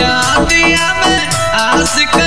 याद आस का